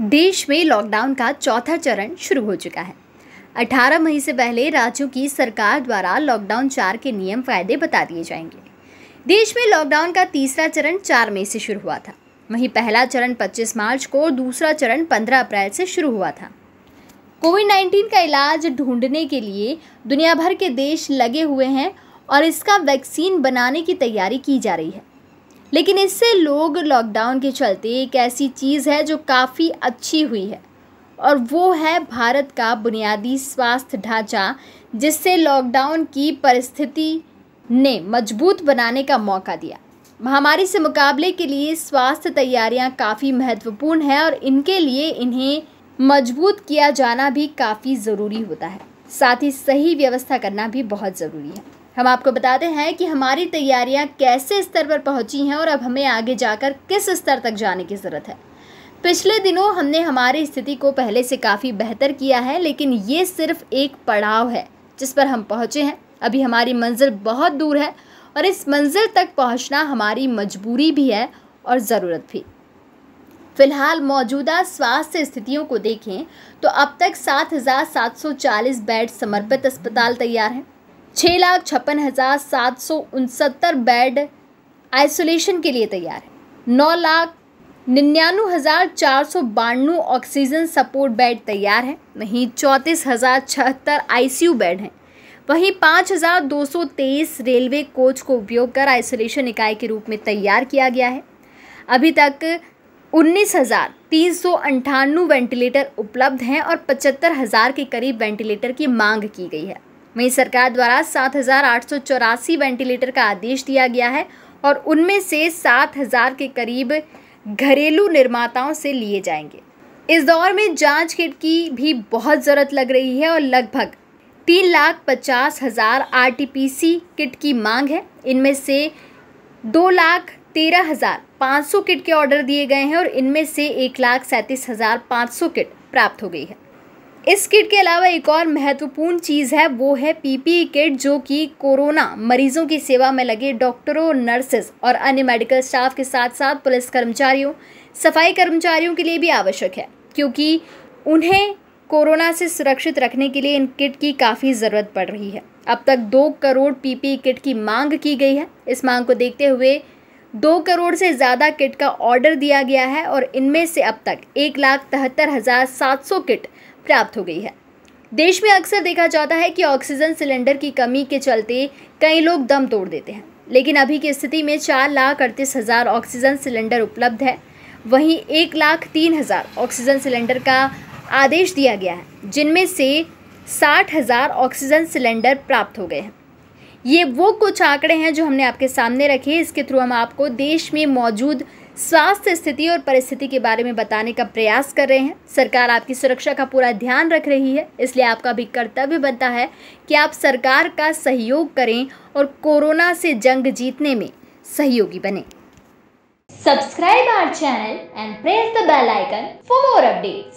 देश में लॉकडाउन का चौथा चरण शुरू हो चुका है। 18 मई से पहले राज्यों की सरकार द्वारा लॉकडाउन चार के नियम फ़ायदे बता दिए जाएँगे। देश में लॉकडाउन का तीसरा चरण चार मई से शुरू हुआ था। वहीं पहला चरण 25 मार्च को और दूसरा चरण 15 अप्रैल से शुरू हुआ था। कोविड 19 का इलाज ढूँढने के लिए दुनिया भर के देश लगे हुए हैं और इसका वैक्सीन बनाने की तैयारी की जा रही है। लेकिन इससे लोग लॉकडाउन के चलते एक ऐसी चीज़ है जो काफ़ी अच्छी हुई है। और वो है भारत का बुनियादी स्वास्थ्य ढांचा, जिससे लॉकडाउन की परिस्थिति ने मज़बूत बनाने का मौका दिया। महामारी से मुकाबले के लिए स्वास्थ्य तैयारियाँ काफ़ी महत्वपूर्ण हैं और इनके लिए इन्हें मज़बूत किया जाना भी काफ़ी ज़रूरी होता है। साथ ही सही व्यवस्था करना भी बहुत ज़रूरी है। हम आपको बताते हैं कि हमारी तैयारियाँ कैसे स्तर पर पहुँची हैं और अब हमें आगे जाकर किस स्तर तक जाने की ज़रूरत है। पिछले दिनों हमने हमारी स्थिति को पहले से काफ़ी बेहतर किया है, लेकिन ये सिर्फ़ एक पड़ाव है जिस पर हम पहुँचे हैं। अभी हमारी मंजिल बहुत दूर है और इस मंजिल तक पहुँचना हमारी मजबूरी भी है और ज़रूरत भी। फ़िलहाल मौजूदा स्वास्थ्य स्थितियों को देखें तो अब तक सात हज़ार सात सौ चालीस बेड समर्पित अस्पताल तैयार हैं। छः लाख छप्पन हज़ार सात सौ उनसत्तर बेड आइसोलेशन के लिए तैयार है। नौ लाख निन्यानवे हज़ार चार सौ बानवे ऑक्सीजन सपोर्ट बेड तैयार है। वहीं चौंतीस हज़ार छहत्तर आई बेड हैं। वहीं पाँच हज़ार दो सौ तेईस रेलवे कोच को उपयोग कर आइसोलेशन इकाई के रूप में तैयार किया गया है। अभी तक उन्नीस हज़ार तीन सौ अंठानवे वेंटिलेटर उपलब्ध हैं और पचहत्तर हज़ार के करीब वेंटिलेटर की मांग की गई है। वहीं सरकार द्वारा सात हज़ार आठ सौ चौरासी वेंटिलेटर का आदेश दिया गया है और उनमें से सात हज़ार के करीब घरेलू निर्माताओं से लिए जाएँगे। इस दौर में जाँच किट की भी बहुत ज़रूरत लग रही है और लगभग तीन लाख पचास हज़ार आर किट की मांग है। इनमें से दो लाख तेरह हज़ार पाँच सौ किट के ऑर्डर दिए गए हैं और इनमें से एक लाख सैंतीस हज़ार पाँच सौ किट प्राप्त हो गई है। इस किट के अलावा एक और महत्वपूर्ण चीज़ है, वो है पीपीई किट, जो कि कोरोना मरीजों की सेवा में लगे डॉक्टरों नर्सेज और अन्य मेडिकल स्टाफ के साथ साथ पुलिस कर्मचारियों, सफ़ाई कर्मचारियों के लिए भी आवश्यक है, क्योंकि उन्हें कोरोना से सुरक्षित रखने के लिए इन किट की काफ़ी ज़रूरत पड़ रही है। अब तक दो करोड़ पीपीई किट की मांग की गई है। इस मांग को देखते हुए दो करोड़ से ज़्यादा किट का ऑर्डर दिया गया है और इनमें से अब तक एक लाख तिहत्तर हज़ार सात सौ किट प्राप्त हो गई है। देश में अक्सर देखा जाता है कि ऑक्सीजन सिलेंडर की कमी के चलते कई लोग दम तोड़ देते हैं, लेकिन अभी की स्थिति में चार लाख अड़तीस हज़ार ऑक्सीजन सिलेंडर उपलब्ध है। वहीं एक लाख तीन हज़ार ऑक्सीजन सिलेंडर का आदेश दिया गया है, जिनमें से साठ हज़ार ऑक्सीजन सिलेंडर प्राप्त हो गए हैं। ये वो कुछ आंकड़े हैं जो हमने आपके सामने रखे इसके थ्रू हम आपको देश में मौजूद स्वास्थ्य स्थिति और परिस्थिति के बारे में बताने का प्रयास कर रहे हैं। सरकार आपकी सुरक्षा का पूरा ध्यान रख रही है। इसलिए आपका भी कर्तव्य बनता है कि आप सरकार का सहयोग करें और कोरोना से जंग जीतने में सहयोगी बने। Subscribe our channel and press the bell icon for more updates